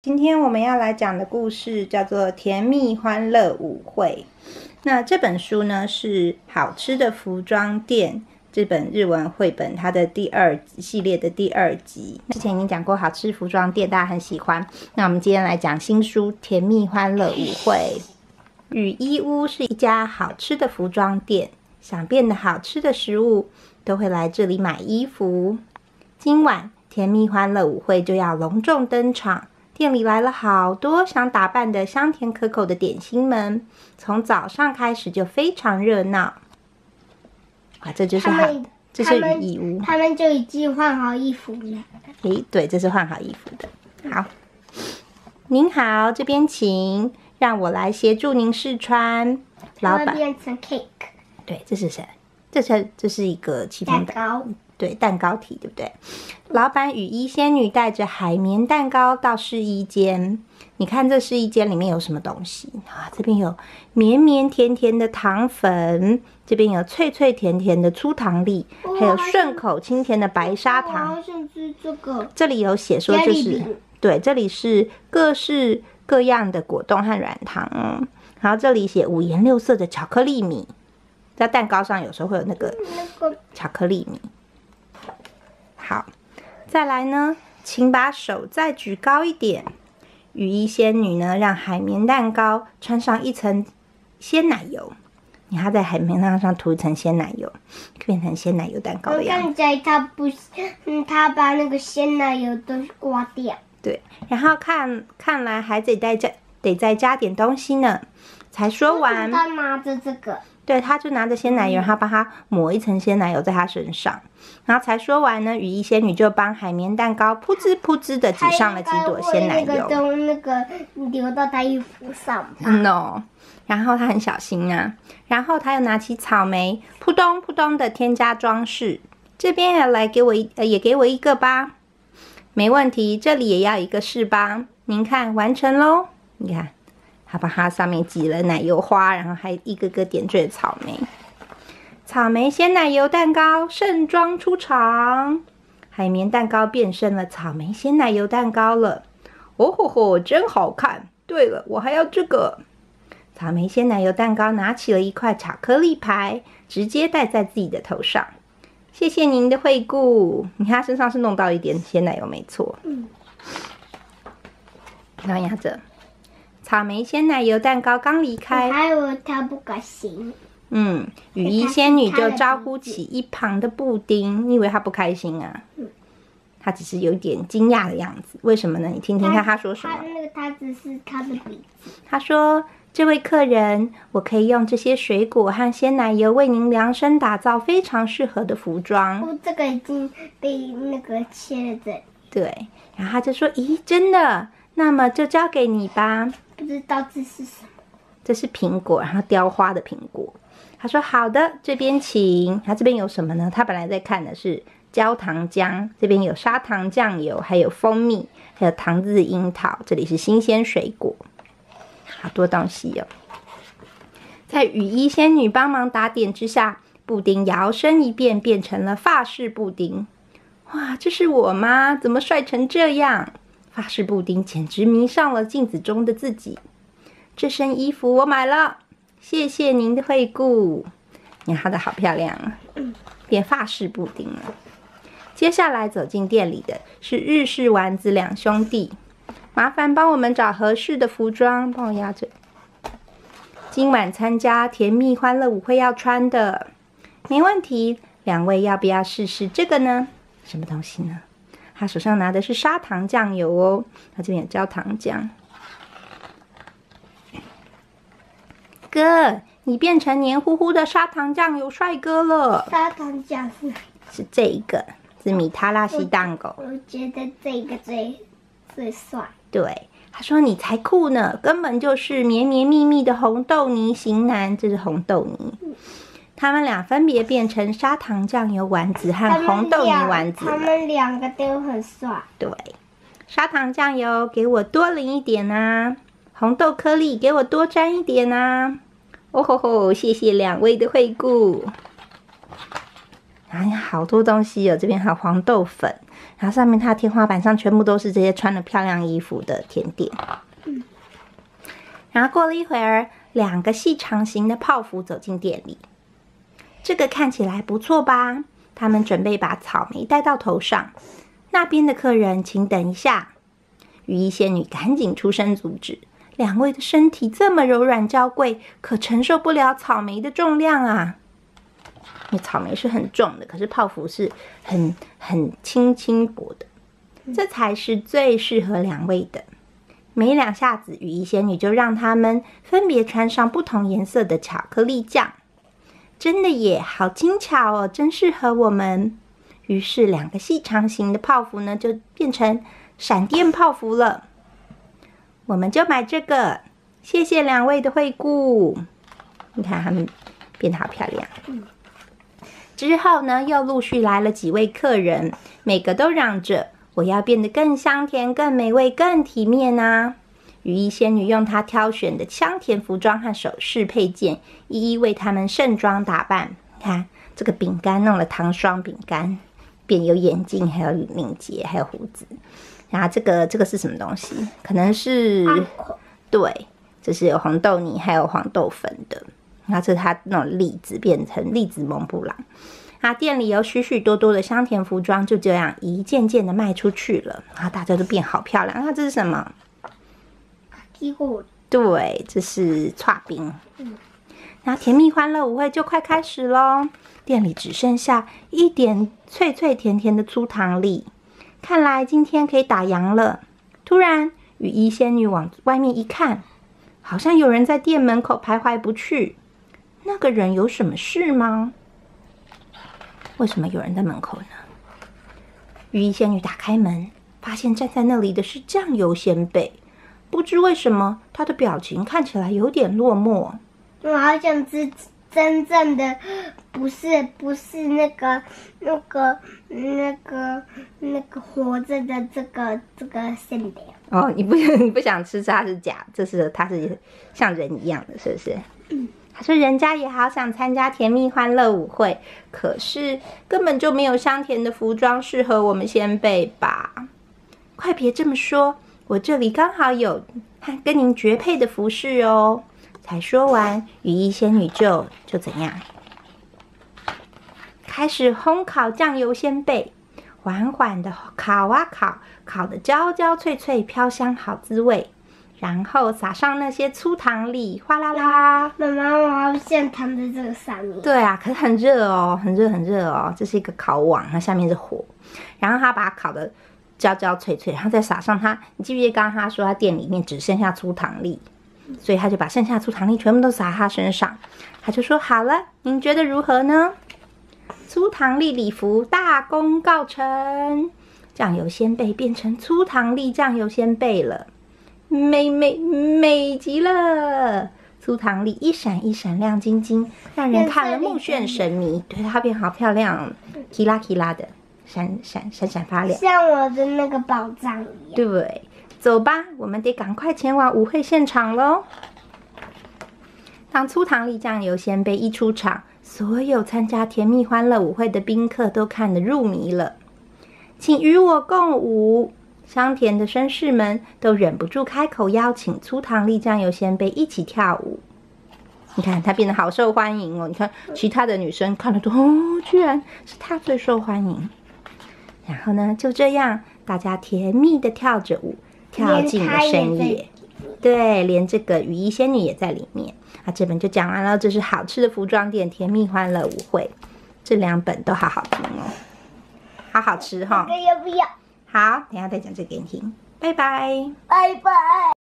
今天我们要来讲的故事叫做《甜蜜欢乐舞会》。那这本书呢是《好吃的服装店》这本日文绘本它的第二系列的第二集。之前已经讲过《好吃服装店》，大家很喜欢。那我们今天来讲新书《甜蜜欢乐舞会》。雨衣屋是一家好吃的服装店，想变得好吃的食物都会来这里买衣服。今晚甜蜜欢乐舞会就要隆重登场。店里来了好多想打扮的香甜可口的点心们，从早上开始就非常热闹。啊，这就是好，这是雨衣屋。他们就已经换好衣服了。诶，对，这是换好衣服的。好，您好，这边请，让我来协助您试穿。老板变成 cake 对，这是谁？这是这是一个气蛋氛糕，对，蛋糕体，对不对？老板雨衣仙女带着海绵蛋糕到试衣间。你看这试衣间里面有什么东西啊？这边有绵绵甜甜的糖粉，这边有脆脆甜甜的粗糖粒，还有顺口清甜的白砂我糖。好想吃这个。这里有写说就是对，这里是各式各样的果冻和软糖，然后这里写五颜六色的巧克力米，在蛋糕上有时候会有那个那个巧克力米。好，再来呢，请把手再举高一点。雨衣仙女呢，让海绵蛋糕穿上一层鲜奶油。你看，在海绵蛋糕上涂一层鲜奶油，变成鲜奶油蛋糕我的样子。看起来他不，嗯，他把那个鲜奶油都刮掉。对，然后看看来还得再加得再加点东西呢。才说完，他拿着这个，对，他就拿着鲜奶油，然后帮他抹一层鲜奶油在他身上。然后才说完呢，雨衣仙女就帮海绵蛋糕噗滋噗滋的挤上了几朵鲜奶油。都那个流到他衣服上吧。no，然后他很小心啊，然后他又拿起草莓，扑通扑通的添加装饰。这边也来给我一，呃，也给我一个吧。没问题，这里也要一个是吧？您看，完成喽。你看，他把它上面挤了奶油花，然后还一个个点缀的草莓。草莓鲜奶油蛋糕盛装出场，海绵蛋糕变身了草莓鲜奶油蛋糕了。哦吼吼，真好看！对了，我还要这个。草莓鲜奶油蛋糕拿起了一块巧克力牌，直接戴在自己的头上。谢谢您的惠顾。你看他身上是弄到一点鲜奶油，没错。嗯。然后压着，草莓鲜奶油蛋糕刚离开，还有他不敢行，嗯，雨衣仙女就招呼起一旁的布丁。你以为他不开心啊？他只是有点惊讶的样子。为什么呢？你听听看他说什么他。那个他只是他的鼻子，他说：“这位客人，我可以用这些水果和鲜奶油为您量身打造非常适合的服装。哦，这个已经被那个切了这里，”对，然后他就说：“咦，真的？那么就交给你吧。不知道这是什么。这是苹果，然后雕花的苹果。”他说：“好的，这边请。他这边有什么呢？他本来在看的是焦糖浆，这边有砂糖酱油，还有蜂蜜，还有糖渍樱桃。这里是新鲜水果，好多东西哦。在雨衣仙女帮忙打点之下，布丁摇身一变，变成了法式布丁。哇，这是我吗？怎么帅成这样？法式布丁简直迷上了镜子中的自己。这身衣服我买了，谢谢您的惠顾。你看它的好漂亮啊，变法式布丁了。接下来走进店里的是日式丸子两兄弟，麻烦帮我们找合适的服装，帮我压着。今晚参加甜蜜欢乐舞会要穿的，没问题。两位要不要试试这个呢？什么东西呢？他手上拿的是砂糖酱油哦，他这边有焦糖浆。哥，你变成黏糊糊的砂糖酱油帅哥了，砂糖酱是，是这一个，是米塔拉西蛋糕。我觉得这个最最帅。对，他说你才酷呢，根本就是绵绵密密的红豆泥型男，这是红豆泥。他们俩分别变成砂糖酱油丸子和红豆泥丸子了。他们两个都很帅。对，砂糖酱油给我多淋一点啊，红豆颗粒给我多沾一点啊。哦吼吼，谢谢两位的惠顾。哎呀好多东西哦，这边还有黄豆粉，然后上面它天花板上全部都是这些穿了漂亮衣服的甜点。然后过了一会儿，两个细长型的泡芙走进店里。这个看起来不错吧？他们准备把草莓戴到头上。那边的客人，请等一下。羽衣仙女赶紧出声阻止。两位的身体这么柔软娇贵，可承受不了草莓的重量啊！因为草莓是很重的，可是泡芙是很很轻轻薄的。这才是最适合两位的。没两下子，羽衣仙女就让他们分别穿上不同颜色的巧克力酱。真的耶，好精巧哦，真适合我们。于是，两个细长型的泡芙呢，就变成闪电泡芙了。我们就买这个，谢谢两位的惠顾。你看，他们变得好漂亮。之后呢，又陆续来了几位客人，每个都嚷着：“我要变得更香甜、更美味、更体面啊！”羽衣仙女用她挑选的香甜服装和首饰配件，一一为他们盛装打扮。看这个饼干，弄了糖霜饼干，变有眼镜，还有领结，还有胡子。然后这个这个是什么东西？可能是对，这是有红豆泥还有黄豆粉的。然后这是它那种栗子变成栗子蒙布朗。啊，店里有许许多多的香甜服装，就这样一件件的卖出去了。啊，大家都变好漂亮。啊这是什么？对，这是串冰。嗯，那甜蜜欢乐舞会就快开始喽。店里只剩下一点脆脆甜甜的粗糖粒，看来今天可以打烊了。突然，雨衣仙女往外面一看，好像有人在店门口徘徊不去。那个人有什么事吗？为什么有人在门口呢？雨衣仙女打开门，发现站在那里的是酱油仙贝。不知为什么，他的表情看起来有点落寞。我好想吃真正的，不是不是那个那个那个那个活着的这个这个馅饼。哦，你不你不想吃它是假，这是它是像人一样的，是不是？嗯。他说：“人家也好想参加甜蜜欢乐舞会，可是根本就没有香甜的服装适合我们先辈吧？快别这么说，我这里刚好有跟您绝配的服饰哦。”才说完，羽衣仙女就就怎样，开始烘烤酱油鲜贝，缓缓的烤啊烤，烤的焦焦脆脆，飘香好滋味。然后撒上那些粗糖粒，哗啦啦。妈妈，我好想躺在这个上面。对啊，可是很热哦，很热很热哦。这是一个烤网，它下面是火。然后它把它烤的焦焦脆脆，然后再撒上它。你记不记得刚刚他说他店里面只剩下粗糖粒，所以他就把剩下粗糖粒全部都撒他身上。他就说：“好了，您觉得如何呢？”粗糖粒礼服大功告成，酱油鲜贝变成粗糖粒酱油鲜贝了。美美美极了！粗糖粒一闪一闪亮晶晶，让人看了目眩神迷。对，它变好漂亮，提拉提拉的，闪闪闪闪发亮，像我的那个宝藏一样。对，走吧，我们得赶快前往舞会现场喽。当粗糖粒酱油鲜贝一出场，所有参加甜蜜欢乐舞会的宾客都看得入迷了。请与我共舞。香甜的绅士们都忍不住开口邀请粗糖粒酱油鲜贝一起跳舞。你看，他变得好受欢迎哦！你看，其他的女生看了都哦，居然是他最受欢迎。然后呢，就这样，大家甜蜜的跳着舞，跳进了深夜。对，连这个雨衣仙女也在里面。啊，这本就讲完了。这是好吃的服装店，甜蜜欢乐舞会。这两本都好好听哦，好好吃哈。要不要？好，等下再讲这个给你听，拜拜，拜拜。